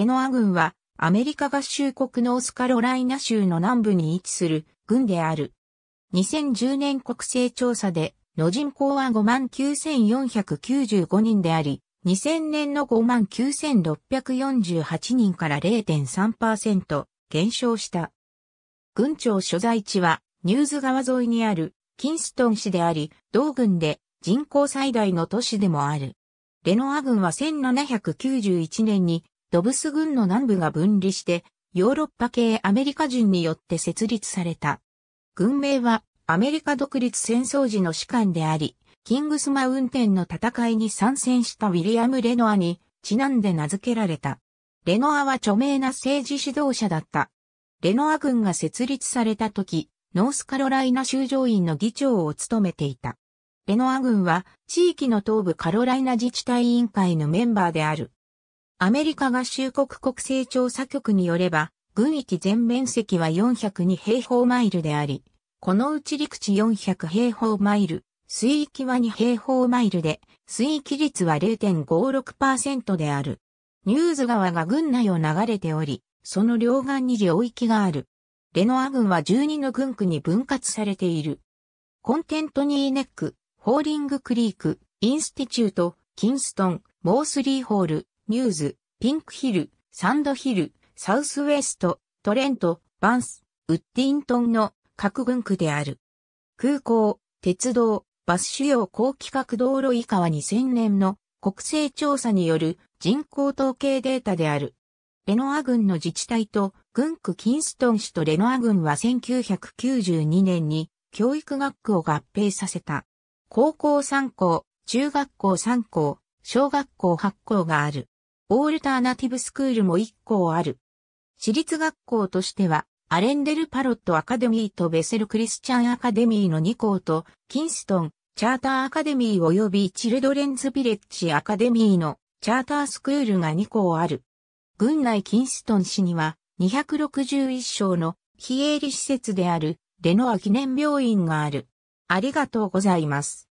レノア郡はアメリカ合衆国ノースカロライナ州の南部に位置する郡である。2010年国勢調査での人口は59,495人であり、2000年の59,648人から0.3%減少した。郡庁所在地はニューズ川沿いにあるキンストン市であり、同郡で人口最大の都市でもある。レノア郡は1791年にドブス郡の南部が分離してヨーロッパ系アメリカ人によって設立された。軍名はアメリカ独立戦争時の士官であり、キングスマウンテンの戦いに参戦したウィリアム・レノアにちなんで名付けられた。レノアは著名な政治指導者だった。レノア軍が設立された時、ノースカロライナ州上院の議長を務めていた。レノア軍は地域の東部カロライナ自治体委員会のメンバーである。アメリカ合衆国国勢調査局によれば、軍域全面積は402平方マイルであり、このうち陸地400平方マイル、水域は2平方マイルで、水域率は0.56%である。ニューズ川が軍内を流れており、その両岸に領域がある。レノア軍は12の軍区に分割されている。コンテントニーネック、ホーリングクリーク、インスティチュート、キンストン、モースリーホール、ニューズ、ピンクヒル、サンドヒル、サウスウェスト、トレント、バンス、ウッディントンの各軍区である。空港、鉄道、バス主要高規格道路以下は2000年の国勢調査による人口統計データである。レノア郡の自治体と郡区キンストン市とレノア郡は1992年に教育学区を合併させた。高校3校、中学校3校、小学校8校がある。オールターナティブスクールも1校ある。私立学校としてはアレンデル・パロット・アカデミーとベセル・クリスチャン・アカデミーの2校と、キンストン、チャーター・アカデミー及びチルドレンズ・ビレッジ・アカデミーのチャータースクールが2校ある。軍内キンストン市には261床の非営利施設であるレノア記念病院がある。ありがとうございます。